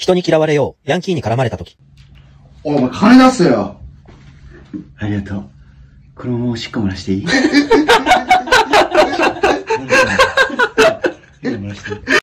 人に嫌われよう、ヤンキーに絡まれた時。お前金出せよ。ありがとう。このままおしっこ漏らしていい？漏らしていい？